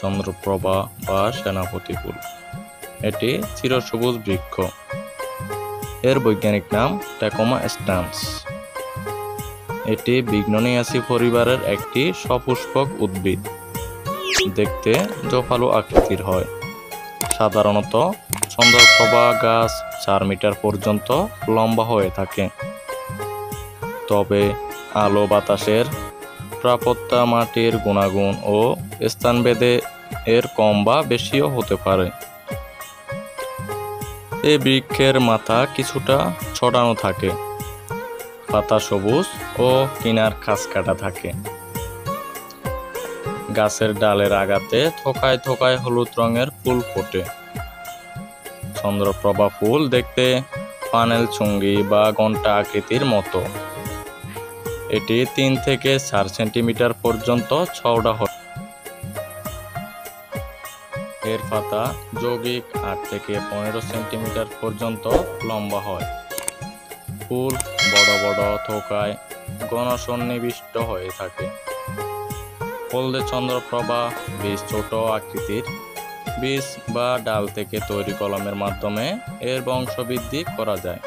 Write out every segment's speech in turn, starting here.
চন্দ্রপ্রভা বা সেনাপতি ফুল এটি চিরসবুজ বৃক্ষ। এর বৈজ্ঞানিক নাম ট্যাকোমা স্ট্যান্স। এটি বিঘ্ননিয়াসি পরিবারের একটি সপুষ্পক উদ্ভিদ। দেখতে জোফালো আকৃতির হয়। সাধারণত চন্দ্রপ্রভা গাছ চার মিটার পর্যন্ত লম্বা হয়ে থাকে। তবে আলো বাতাসের প্রাপত্তা মাটির গুণাগুণ ও স্থানভেদে এর কম বা বেশিও হতে পারে। এই বৃক্ষের মাথা কিছুটা ছড়ানো থাকে। পাতা সবুজ ও কিনার খাস কাটা থাকে। গাছের ডালের আগাতে থোকায় থোকায় হলুদ রঙের ফুল ফোটে। চন্দ্রপ্রভা ফুল দেখতে পানেল চুঙ্গি বা ঘণ্টা আকৃতির মতো। এটি তিন থেকে চার সেন্টিমিটার পর্যন্ত চওড়া হয়। এর পাতা যৌগিক আট থেকে পনেরো সেন্টিমিটার পর্যন্ত লম্বা হয়। ফুল বড় বড় থোকায় গণসন্নিবিষ্ট হয়ে থাকে। হলদে চন্দ্রপ্রভা বীজ ছোট আকৃতির বীজ বা ডাল থেকে তৈরি কলমের মাধ্যমে এর বংশবৃদ্ধি করা যায়।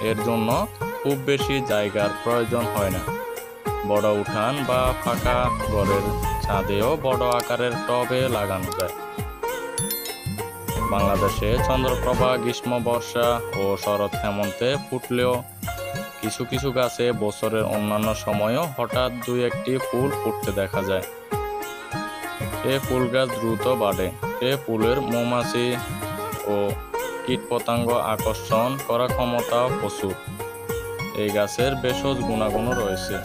এর জন্য খুব বেশি জায়গার প্রয়োজন হয় না। বড় উঠান বা ফাঁকা ঘরের ছাদেও বড় আকারের টবে লাগানো যায়। বাংলাদেশে চন্দ্রপ্রভা, গ্রীষ্ম, বর্ষা ও শরৎ হেমন্তে ফুটলেও কিছু কিছু গাছে বছরের অন্যান্য সময়ও হঠাৎ দুই একটি ফুল ফুটতে দেখা যায়। এ ফুল গাছ দ্রুত বাড়ে। এ ফুলের মৌমাছি ও কীটপতঙ্গ আকর্ষণ করার ক্ষমতাও প্রচুর। এই গাছের ভেষজ গুণাগুণও রয়েছে।